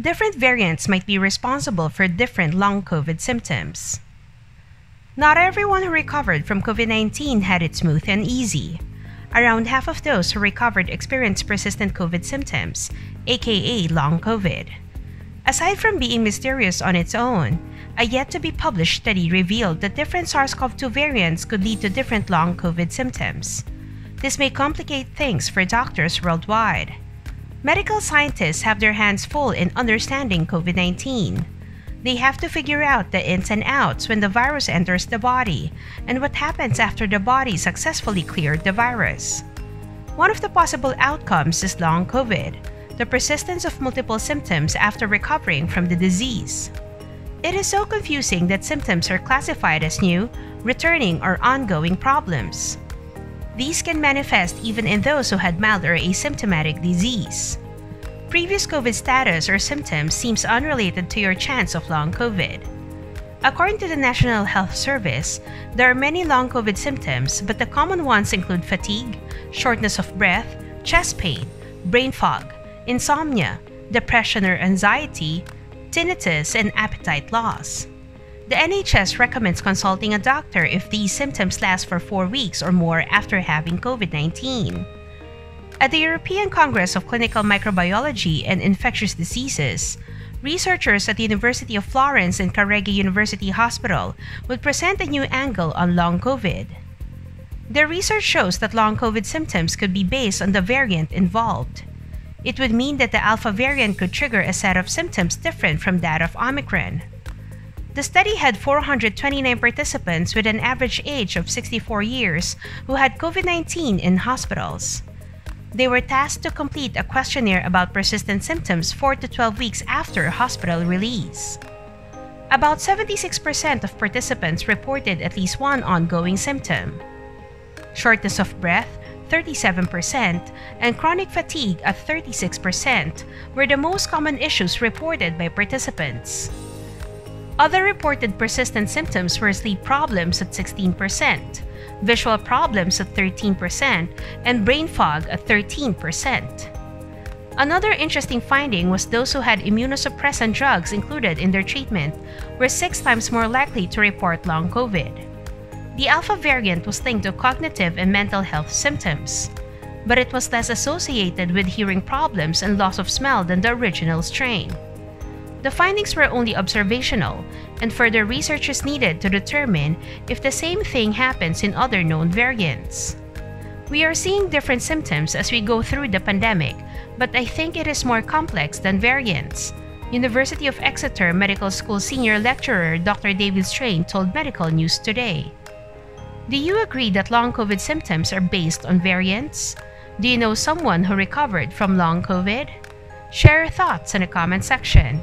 different variants might be responsible for different long COVID symptoms. Not everyone who recovered from COVID 19 had it smooth and easy. Around half of those who recovered experienced persistent COVID symptoms, aka long COVID. Aside from being mysterious on its own, a yet to be published study revealed that different SARS CoV 2 variants could lead to different long COVID symptoms. This may complicate things for doctors worldwide. Medical scientists have their hands full in understanding COVID 19. They have to figure out the ins and outs when the virus enters the body and what happens after the body successfully cleared the virus. One of the possible outcomes is long COVID, the persistence of multiple symptoms after recovering from the disease. It is so confusing that symptoms are classified as new, returning, or ongoing problems. These can manifest even in those who had mild or asymptomatic disease. Previous COVID status or symptoms seems unrelated to your chance of long COVID. According to the National Health Service, there are many long COVID symptoms, but the common ones include fatigue, shortness of breath, chest pain, brain fog, insomnia, depression or anxiety, tinnitus, and appetite loss. The NHS recommends consulting a doctor if these symptoms last for four weeks or more after having COVID 19. At the European Congress of Clinical Microbiology and Infectious Diseases, researchers at the University of Florence and Careggi University Hospital would present a new angle on long COVID. Their research shows that long COVID symptoms could be based on the variant involved. It would mean that the Alpha variant could trigger a set of symptoms different from that of Omicron. The study had 429 participants with an average age of 64 years who had COVID 19 in hospitals. They were tasked to complete a questionnaire about persistent symptoms 4 to 12 weeks after hospital release. About 76% of participants reported at least one ongoing symptom. Shortness of breath, 37%, and chronic fatigue at 36% were the most common issues reported by participants. Other reported persistent symptoms were sleep problems at 16%, visual problems at 13%, and brain fog at 13%. Another interesting finding was those who had immunosuppressant drugs included in their treatment were six times more likely to report long COVID. The Alpha variant was linked to cognitive and mental health symptoms, but it was less associated with hearing problems and loss of smell than the original strain. The findings were only observational, and further research is needed to determine if the same thing happens in other known variants. We are seeing different symptoms as we go through the pandemic, but I think it is more complex than variants. University of Exeter Medical School senior lecturer Dr. David Strain told Medical News Today. Do you agree that long COVID symptoms are based on variants? Do you know someone who recovered from long COVID? Share your thoughts in the comment section.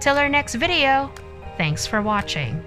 Till our next video, thanks for watching.